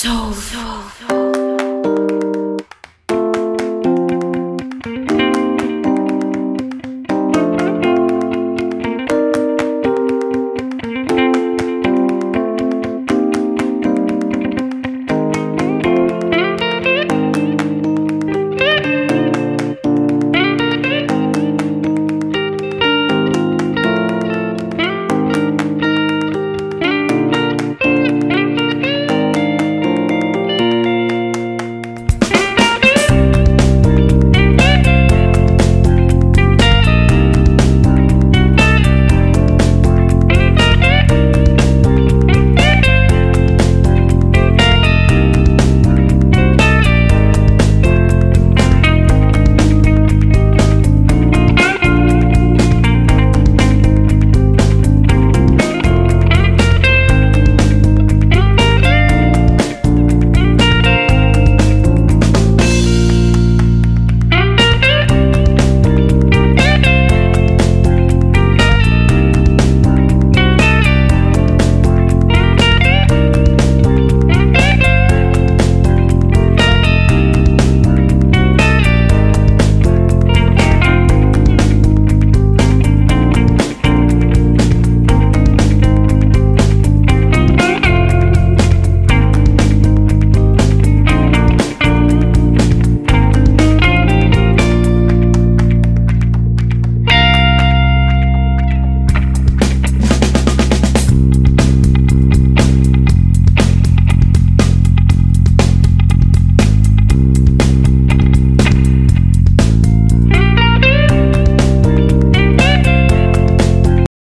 Soul.